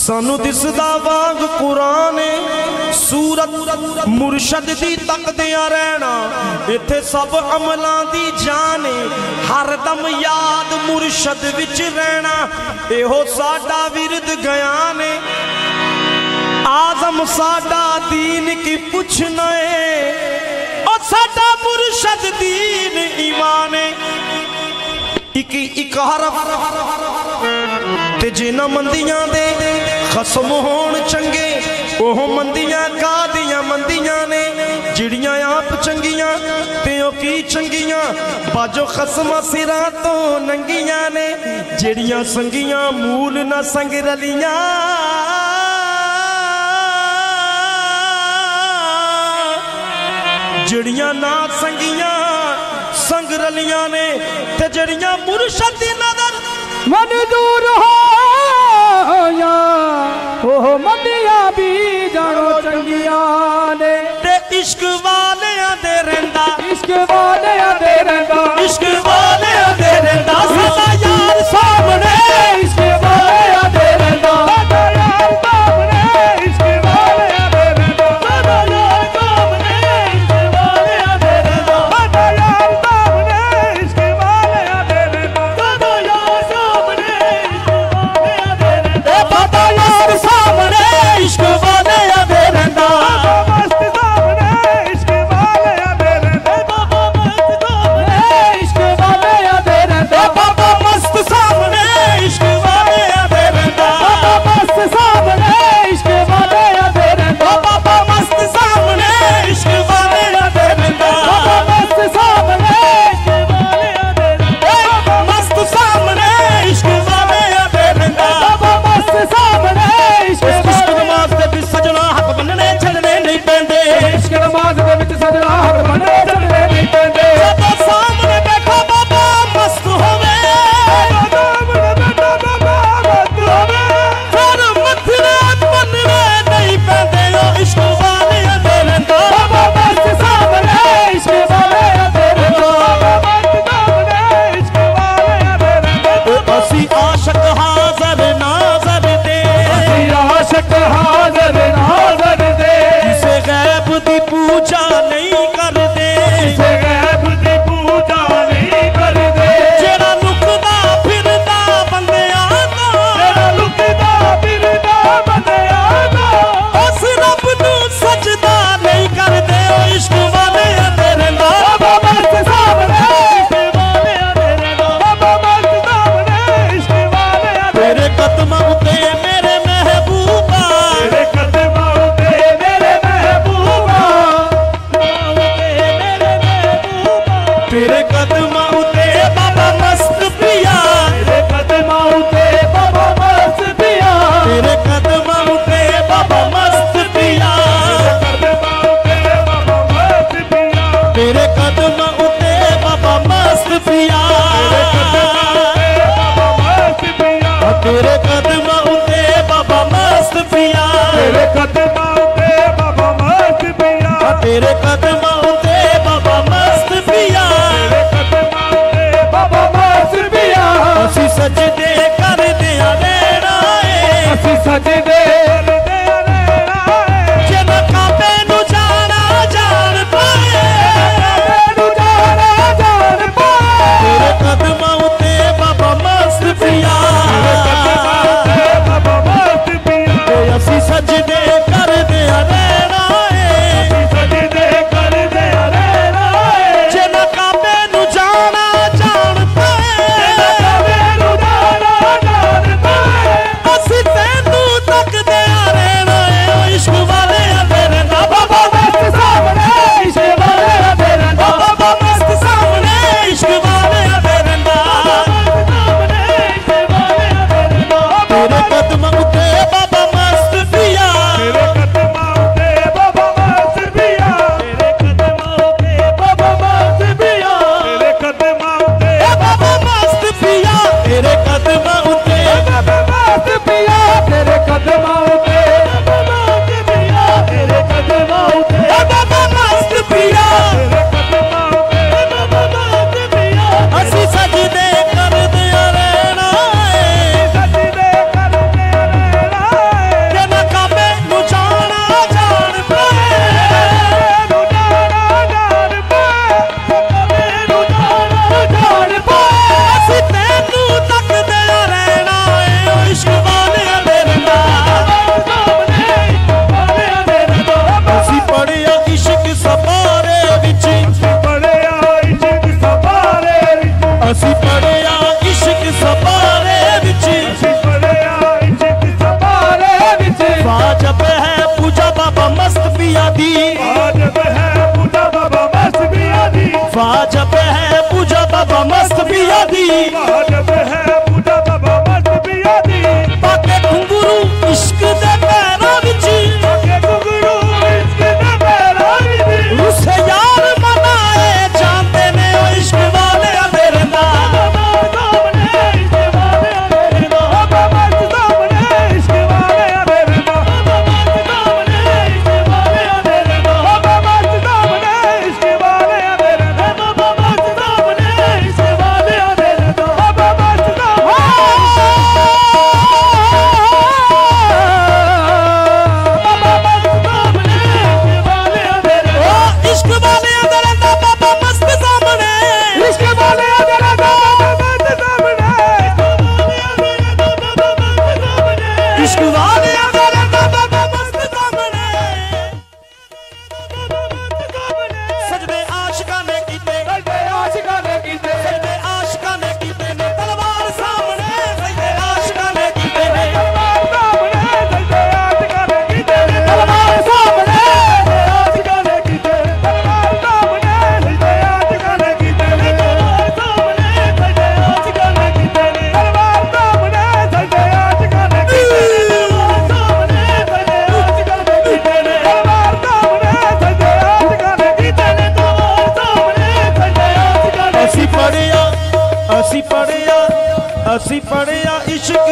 ਸਾਨੂੰ ਦਿਸਦਾ ਵਾਂਗ ਕੁਰਾਨ ਸੂਰਤ ਮੁਰਸ਼ਦ ਦੀ ਤੱਕਦਿਆਂ ਰਹਿਣਾ। ਇੱਥੇ ਸਭ ਅਮਲਾਂ ਦੀ ਜਾਨ ਹਰ ਦਮ ਯਾਦ ਮੁਰਸ਼ਦ ਵਿੱਚ ਰਹਿਣਾ। ਇਹੋ ਸਾਡਾ ਵਿਰਦ ਗਿਆ ਨੇ ਆਜ਼ਮ ਸਾਡਾ ਦੀਨ ਕੀ ਪੁੱਛਣਾ ਏ। ਉਹ ਸਾਡਾ ਮੁਰਸ਼ਦ ਦੀਨ ਈਮਾਨ ਏ। ਇੱਕ ਇੱਕ ਹਰਫ ਤੇ ਜਿਨ੍ਹਾਂ ਮੰਦੀਆਂ ਦੇ ਖਸਮ ਹੋਣ ਚੰਗੇ, ਉਹ ਮੰਦੀਆਂ ਕਾਦੀਆਂ ਮੰਦੀਆਂ ਨੇ? ਜਿਹੜੀਆਂ ਆਪ ਚੰਗੀਆਂ ਤੇ ਉਹ ਕੀ ਚੰਗੀਆਂ? ਬਾਜੋ ਖਸਮਾਂ ਸਿਰਾਂ ਤੋਂ ਨੰਗੀਆਂ ਨੇ। ਜਿਹੜੀਆਂ ਸੰਗੀਆਂ ਮੂਲ ਨਾ ਸੰਗ ਰਲੀਆਂ। ਜਿਹੜੀਆਂ ਨਾ ਸੰਗੀਆਂ ਸੰਗ ਰਲੀਆਂ ਨੇ ਤੇ ਜਿਹੜੀਆਂ ਮੁਰਸ਼ਦ ਨਾ ਮਨ ਦੂਰ ਹੋਇਆ। ਉਹ ਮੰਦੀਆਂ ਵੀ ਜਾਣੋ ਚੰਗੀਆਂ ਨੇ। ਤੇ ਇਸ਼ਕ ਵਾਲਿਆਂ ਦੇ ਰਹਿੰਦਾ। ਇਸ਼ਕ ਵਾਲਿਆਂ ਦੇ ਰਹਿੰਦਾ। ਇਸ਼ਕ ਵਾਲਿਆਂ ਦੇ ਰਹਿੰਦਾ। ਸਦਾ ਤੇਰੇ ਕਦਮਾਂ ਉੱਤੇ ਬਾਬਾ ਮਸਤ ਪਿਆ ਤੇਰੇ ਕਦਮਾਂ ਉੱਤੇ ਬਾਬਾ ਮਸਤ ਪਿਆ ਤੇਰੇ ਕਦਮਾਂ बाबा जप है पूजा बाबा मस्त पिया दी ਇਸ਼ਕ ਵਾਲੇ ਅਸੀਂ ਪੜਿਆ ਇਸ਼ਕ